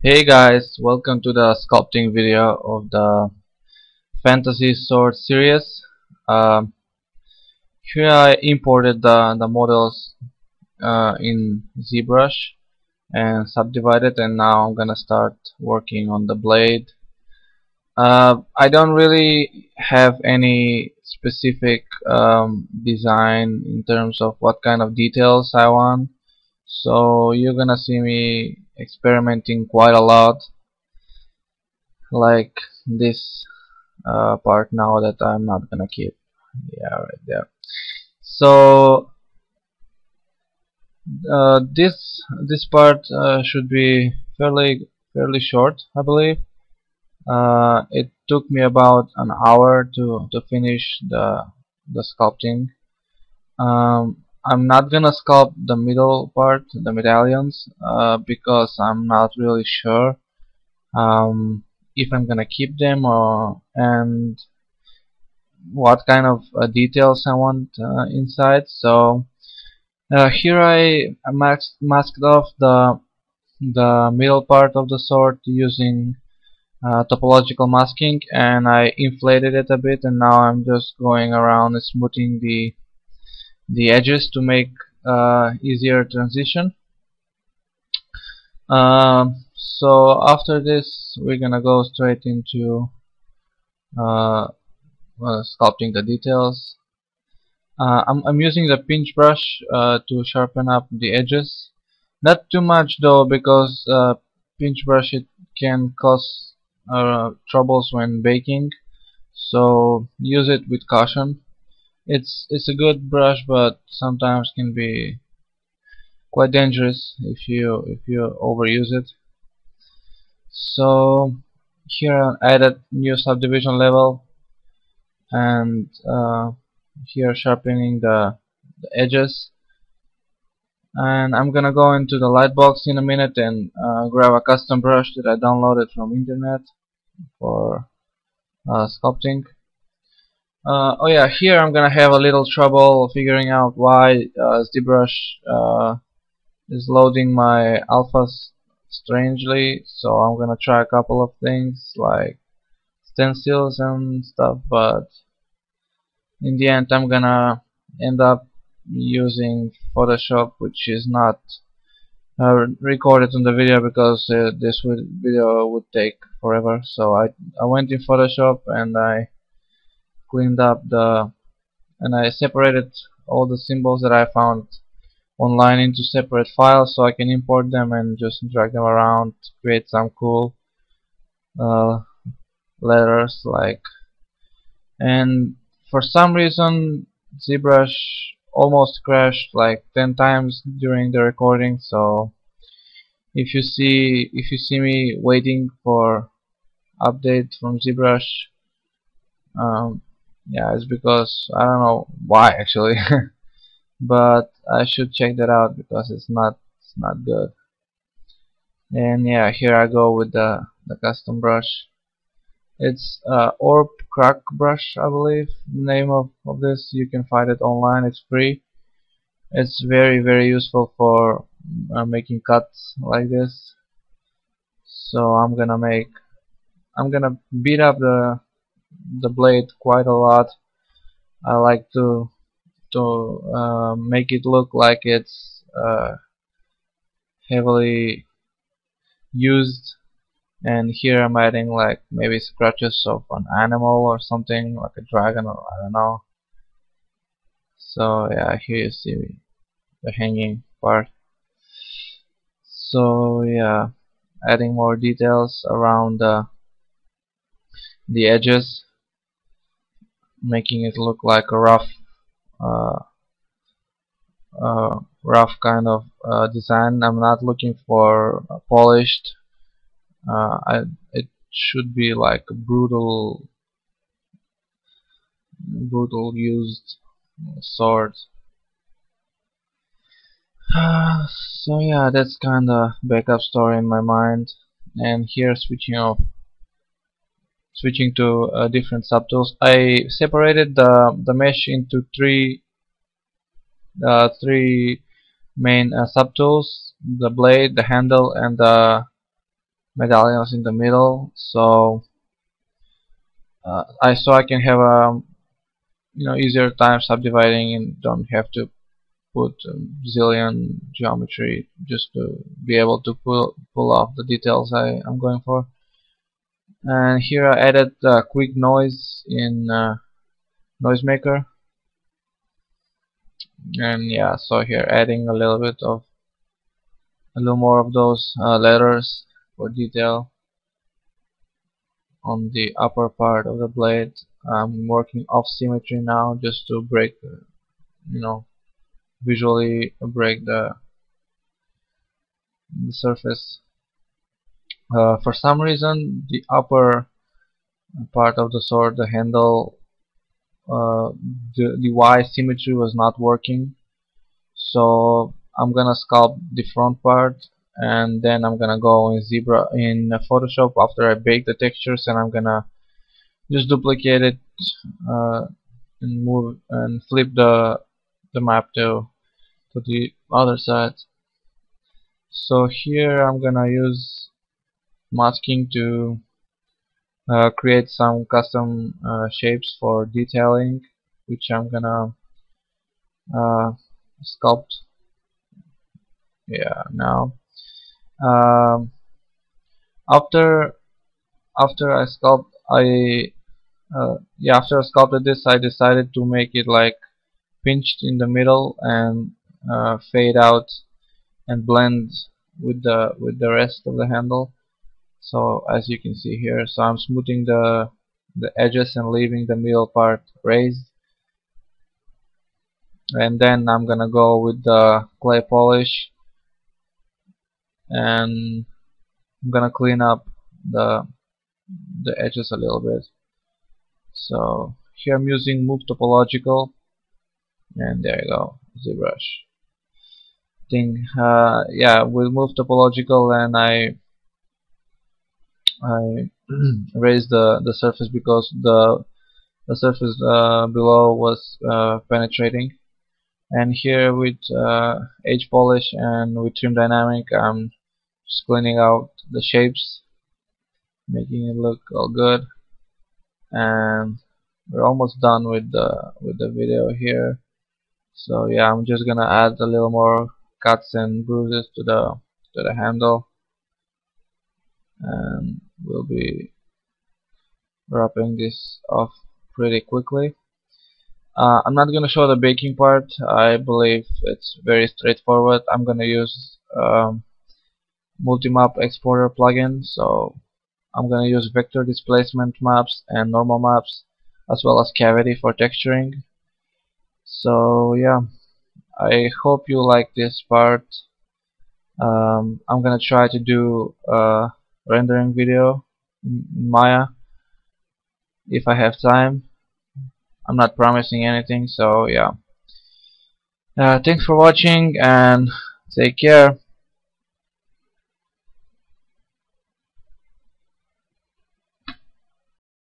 Hey guys, welcome to the sculpting video of the Fantasy Sword series. Um, here I imported the, the models uh, in ZBrush and subdivided and now I'm gonna start working on the blade. Uh, I don't really have any specific um, design in terms of what kind of details I want so you're gonna see me experimenting quite a lot like this uh, part now that I'm not gonna keep. Yeah right there. So uh, this this part uh, should be fairly fairly short I believe. Uh, it took me about an hour to to finish the the sculpting. Um, I'm not gonna sculpt the middle part, the medallions, uh, because I'm not really sure um, if I'm gonna keep them or and what kind of uh, details I want uh, inside. So uh, here I masked, masked off the the middle part of the sword using uh, topological masking and I inflated it a bit and now I'm just going around smoothing the the edges to make uh, easier transition. Um, so after this we're gonna go straight into uh, sculpting the details. Uh, I'm, I'm, using the pinch brush uh, to sharpen up the edges. Not too much though because uh, pinch brush it can cause troubles when baking. So use it with caution it's it's a good brush but sometimes can be quite dangerous if you if you overuse it. So here I added new subdivision level and uh, here sharpening the, the, edges. And I'm gonna go into the lightbox in a minute and uh, grab a custom brush that I downloaded from internet for uh, sculpting uh, oh yeah, here I'm gonna have a little trouble figuring out why uh, ZBrush uh, is loading my alphas strangely. So I'm gonna try a couple of things like stencils and stuff, but in the end I'm gonna end up using Photoshop, which is not uh, recorded on the video because uh, this video would take forever. So I I went in Photoshop and I cleaned up the and I separated all the symbols that I found online into separate files so I can import them and just drag them around create some cool uh, letters like and for some reason ZBrush almost crashed like 10 times during the recording so if you see if you see me waiting for update from ZBrush um, yeah it's because I don't know why actually. But I should check that out because it's not it's not good. And yeah here I go with the the custom brush. It's uh, Orb Crack Brush I believe the name of, of this. You can find it online. It's free. It's very very useful for uh, making cuts like this. So I'm gonna make I'm gonna beat up the the blade quite a lot. I like to to uh, make it look like it's uh, heavily used. And here I'm adding like maybe scratches of an animal or something like a dragon or I don't know. So yeah here you see the hanging part. So yeah adding more details around the the edges making it look like a rough uh, uh, rough kind of uh, design. I'm not looking for polished. Uh, I, it should be like a brutal brutal used sword. So yeah that's kinda backup story in my mind. And here switching off switching to uh, different subtools. I separated the the mesh into three uh, three main uh, subtools the blade the handle and the medallions in the middle. So uh, I so I can have a you know easier time subdividing and don't have to put a zillion geometry just to be able to pull pull off the details I am going for and here I added uh, quick noise in uh, noisemaker. And yeah so here adding a little bit of a little more of those uh, letters for detail on the upper part of the blade. I'm working off symmetry now just to break you know visually break the the surface uh, for some reason the upper part of the sword the handle uh, the, the Y symmetry was not working. So I'm gonna sculpt the front part and then I'm gonna go in ZBrush in Photoshop after I bake the textures and I'm gonna just duplicate it uh, and move and flip the the map to to the other side. So here I'm gonna use masking to uh, create some custom uh, shapes for detailing which I'm gonna uh, sculpt. Yeah now um, after after I sculpt I uh, yeah after I sculpted this I decided to make it like pinched in the middle and uh, fade out and blend with the with the rest of the handle so as you can see here so I'm smoothing the the edges and leaving the middle part raised. And then I'm gonna go with the clay polish. And I'm gonna clean up the the edges a little bit. So here I'm using move topological. And there you go ZBrush. Thing uh, yeah we'll move topological and I I raised the the surface because the the surface uh, below was uh, penetrating. And here with uh, edge polish and with trim dynamic I'm just cleaning out the shapes making it look all good. And we're almost done with the with the video here. So yeah I'm just gonna add a little more cuts and bruises to the to the handle and we'll be wrapping this off pretty quickly. Uh, I'm not gonna show the baking part. I believe it's very straightforward. I'm gonna use um, multi-map exporter plugin. So I'm gonna use vector displacement maps and normal maps as well as cavity for texturing. So yeah. I hope you like this part. Um, I'm gonna try to do a rendering video in Maya. If I have time I'm not promising anything so yeah. Uh, thanks for watching and take care